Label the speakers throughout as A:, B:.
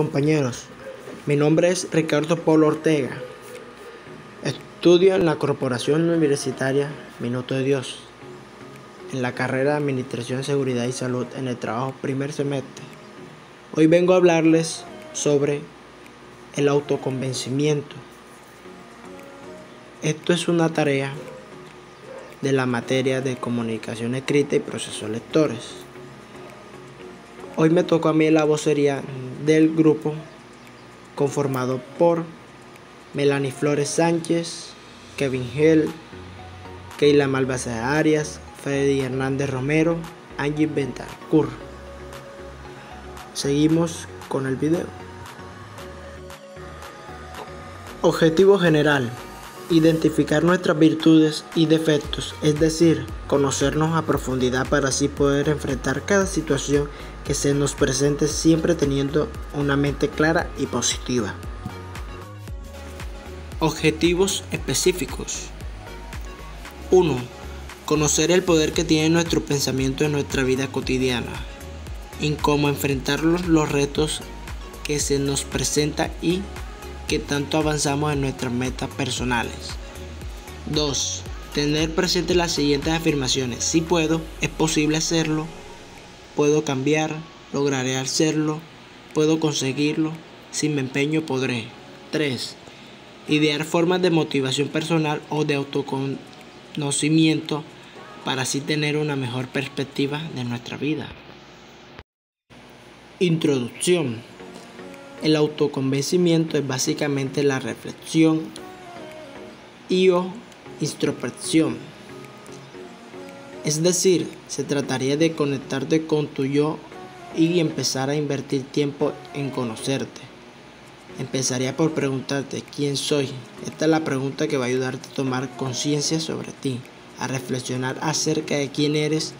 A: Compañeros, mi nombre es Ricardo Polo Ortega. Estudio en la Corporación Universitaria Minuto de Dios, en la carrera de Administración, Seguridad y Salud en el trabajo primer semestre. Hoy vengo a hablarles sobre el autoconvencimiento. Esto es una tarea de la materia de comunicación escrita y procesos lectores. Hoy me tocó a mí la vocería del grupo conformado por Melanie Flores Sánchez, Kevin Hill, Keila Malvasa Arias, Freddy Hernández Romero, Angie Bentancur. Seguimos con el video. Objetivo general. Identificar nuestras virtudes y defectos, es decir, conocernos a profundidad para así poder enfrentar cada situación que se nos presente siempre teniendo una mente clara y positiva. Objetivos específicos. 1. Conocer el poder que tiene nuestro pensamiento en nuestra vida cotidiana, en cómo enfrentar los retos que se nos presenta y que tanto avanzamos en nuestras metas personales. 2. Tener presente las siguientes afirmaciones. Si puedo, es posible hacerlo, puedo cambiar, lograré hacerlo, puedo conseguirlo, si me empeño podré. 3. Idear formas de motivación personal o de autoconocimiento para así tener una mejor perspectiva de nuestra vida. Introducción. El autoconvencimiento es básicamente la reflexión y o introspección es decir, se trataría de conectarte con tu yo y empezar a invertir tiempo en conocerte. Empezaría por preguntarte quién soy. Esta es la pregunta que va a ayudarte a tomar conciencia sobre ti, a reflexionar acerca de quién eres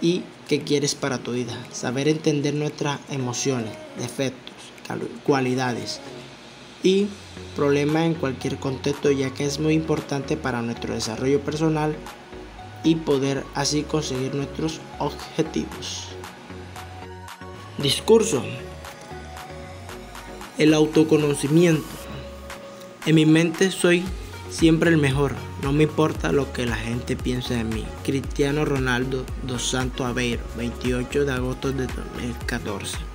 A: y qué quieres para tu vida. Saber entender nuestras emociones, defectos, cualidades y problemas en cualquier contexto ya que es muy importante para nuestro desarrollo personal y poder así conseguir nuestros objetivos. Discurso. El autoconocimiento. En mi mente soy siempre el mejor, no me importa lo que la gente piense de mí. Cristiano Ronaldo dos Santos Aveiro, 28 de agosto de 2014.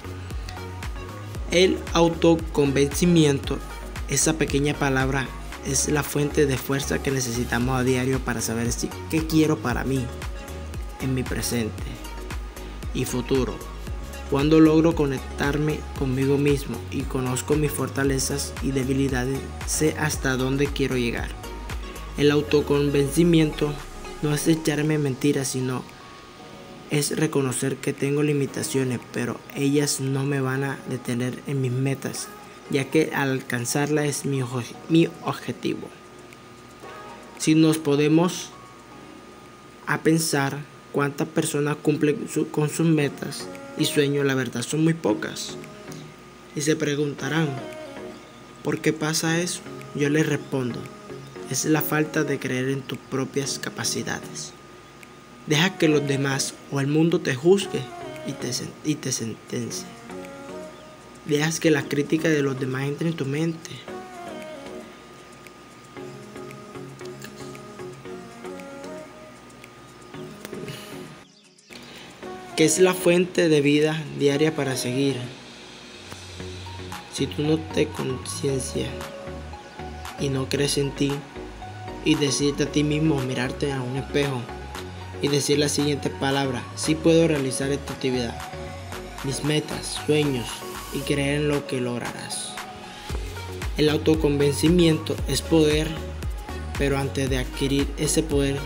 A: El autoconvencimiento, esa pequeña palabra es la fuente de fuerza que necesitamos a diario para saber si, qué quiero para mí, en mi presente y futuro. Cuando logro conectarme conmigo mismo y conozco mis fortalezas y debilidades, sé hasta dónde quiero llegar. El autoconvencimiento no es echarme mentiras, sino es reconocer que tengo limitaciones, pero ellas no me van a detener en mis metas ya que al alcanzarla es mi, objetivo. Si nos podemos a pensar cuántas personas cumplen con sus metas y sueños, la verdad son muy pocas. Y se preguntarán, ¿por qué pasa eso? Yo les respondo, es la falta de creer en tus propias capacidades. Deja que los demás o el mundo te juzgue y te, y te sentencie. Dejas que la crítica de los demás entre en tu mente. ¿Qué es la fuente de vida diaria para seguir? Si tú no te conciencia y no crees en ti y decirte a ti mismo, mirarte a un espejo y decir la siguiente palabra, sí puedo realizar esta actividad, mis metas, sueños, y creer en lo que lograrás. El autoconvencimiento es poder, pero antes de adquirir ese poder,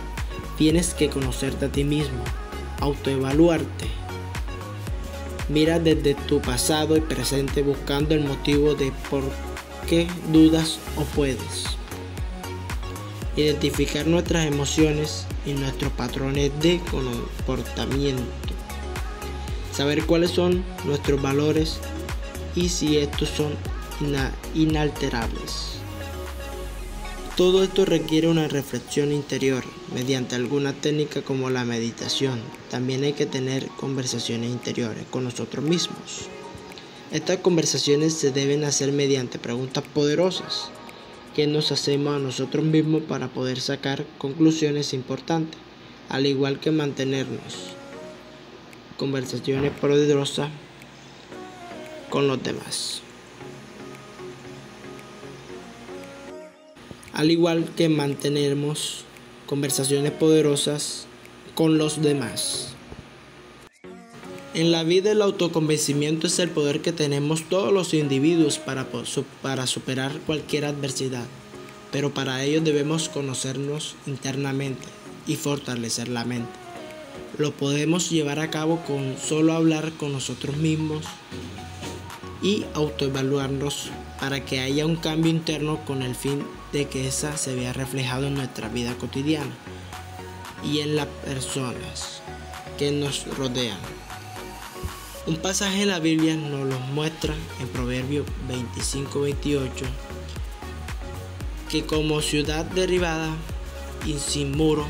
A: tienes que conocerte a ti mismo, autoevaluarte. Mira desde tu pasado y presente buscando el motivo de por qué dudas o puedes. Identificar nuestras emociones y nuestros patrones de comportamiento. Saber cuáles son nuestros valores y si estos son inalterables. Todo esto requiere una reflexión interior mediante alguna técnica como la meditación. También hay que tener conversaciones interiores con nosotros mismos. Estas conversaciones se deben hacer mediante preguntas poderosas que nos hacemos a nosotros mismos para poder sacar conclusiones importantes, al igual que mantenernos conversaciones poderosas con los demás. Al igual que mantenemos conversaciones poderosas con los demás. En la vida el autoconvencimiento es el poder que tenemos todos los individuos para, para superar cualquier adversidad, pero para ello debemos conocernos internamente y fortalecer la mente. Lo podemos llevar a cabo con solo hablar con nosotros mismos y autoevaluarnos para que haya un cambio interno con el fin de que esa se vea reflejado en nuestra vida cotidiana y en las personas que nos rodean. Un pasaje en la Biblia nos lo muestra en Proverbios 25-28 que como ciudad derribada y sin muro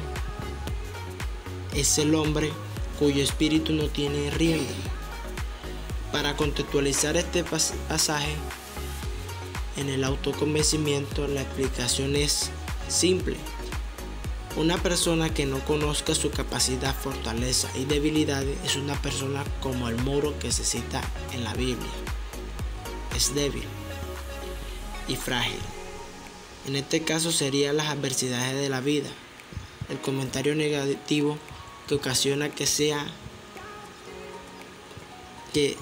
A: es el hombre cuyo espíritu no tiene rienda. Para contextualizar este pasaje en el autoconvencimiento, la explicación es simple. Una persona que no conozca su capacidad, fortaleza y debilidades es una persona como el muro que se cita en la Biblia. Es débil y frágil. En este caso serían las adversidades de la vida, el comentario negativo que ocasiona que sea que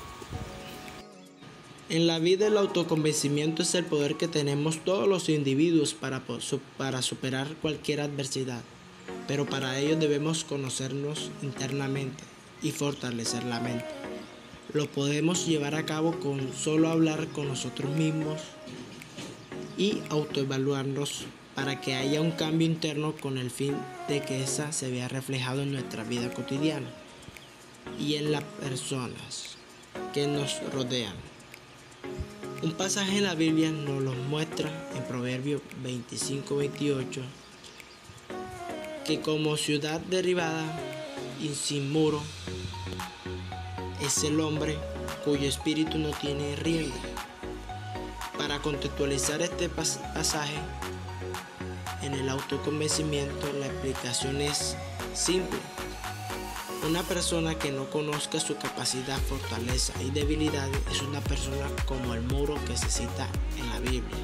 A: en la vida el autoconvencimiento es el poder que tenemos todos los individuos para, para superar cualquier adversidad, pero para ello debemos conocernos internamente y fortalecer la mente. Lo podemos llevar a cabo con solo hablar con nosotros mismos y autoevaluarnos para que haya un cambio interno con el fin de que esa se vea reflejado en nuestra vida cotidiana y en las personas que nos rodean. Un pasaje en la Biblia nos lo muestra en Proverbios 25-28 que como ciudad derribada y sin muro es el hombre cuyo espíritu no tiene rienda. Para contextualizar este pasaje en el autoconvencimiento, la explicación es simple. Una persona que no conozca su capacidad, fortaleza y debilidades es una persona como el muro que se cita en la Biblia.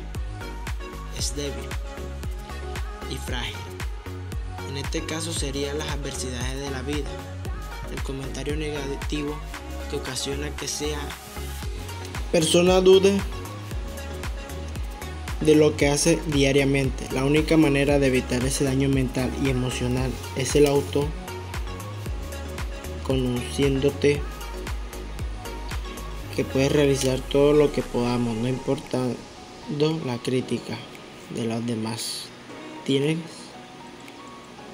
A: Es débil y frágil. En este caso serían las adversidades de la vida, el comentario negativo que ocasiona que sea persona dude de lo que hace diariamente. La única manera de evitar ese daño mental y emocional es el auto conociéndote que puedes realizar todo lo que podamos, no importando la crítica de los demás. Tienes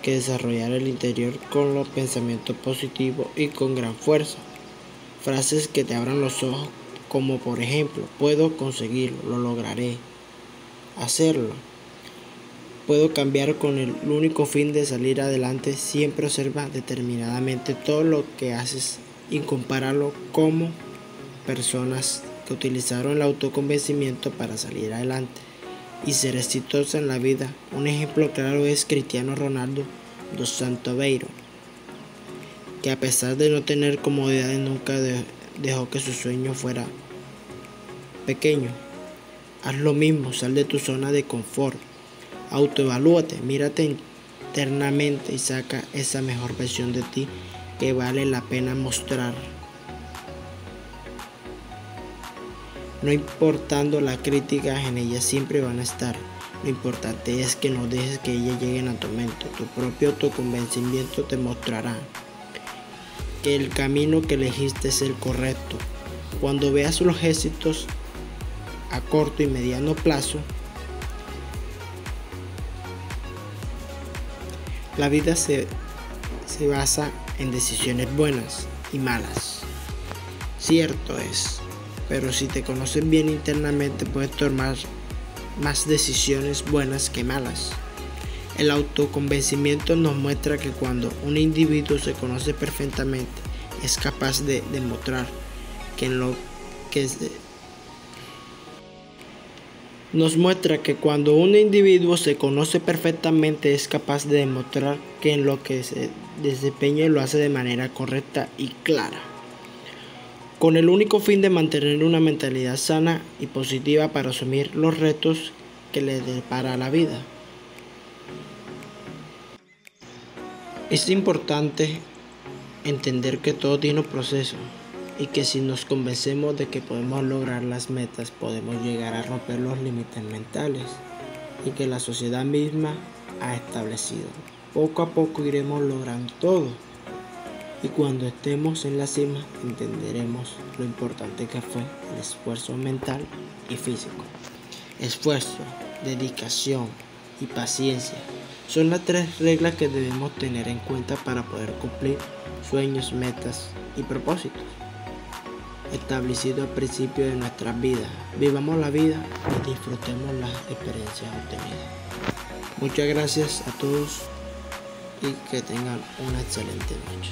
A: que desarrollar el interior con los pensamientos positivos y con gran fuerza. Frases que te abran los ojos como por ejemplo, puedo conseguirlo, lo lograré, hacerlo. Puedo cambiar con el único fin de salir adelante. Siempre observa determinadamente todo lo que haces y compáralo como personas que utilizaron el autoconvencimiento para salir adelante y ser exitosa en la vida. Un ejemplo claro es Cristiano Ronaldo dos Santos Aveiro, que a pesar de no tener comodidades nunca dejó que su sueño fuera pequeño. Haz lo mismo, sal de tu zona de confort Autoevalúate, mírate internamente y saca esa mejor versión de ti que vale la pena mostrar. No importando las críticas en ella siempre van a estar. Lo importante es que no dejes que ellas lleguen a tu mente. Tu propio autoconvencimiento te mostrará que el camino que elegiste es el correcto. Cuando veas los éxitos a corto y mediano plazo, La vida se, basa en decisiones buenas y malas. Cierto es, pero si te conoces bien internamente puedes tomar más decisiones buenas que malas. El autoconvencimiento nos muestra que cuando un individuo se conoce perfectamente es capaz de demostrar que en lo que nos muestra que cuando un individuo se conoce perfectamente es capaz de demostrar que en lo que se desempeña lo hace de manera correcta y clara, con el único fin de mantener una mentalidad sana y positiva para asumir los retos que le depara la vida. Es importante entender que todo tiene un proceso y que si nos convencemos de que podemos lograr las metas, podemos llegar a romper los límites mentales y que la sociedad misma ha establecido. Poco a poco iremos logrando todo y cuando estemos en la cima entenderemos lo importante que fue el esfuerzo mental y físico. Esfuerzo, dedicación y paciencia son las tres reglas que debemos tener en cuenta para poder cumplir sueños, metas y propósitos establecido al principio de nuestra vida. Vivamos la vida y disfrutemos las experiencias obtenidas. Muchas gracias a todos y que tengan una excelente noche.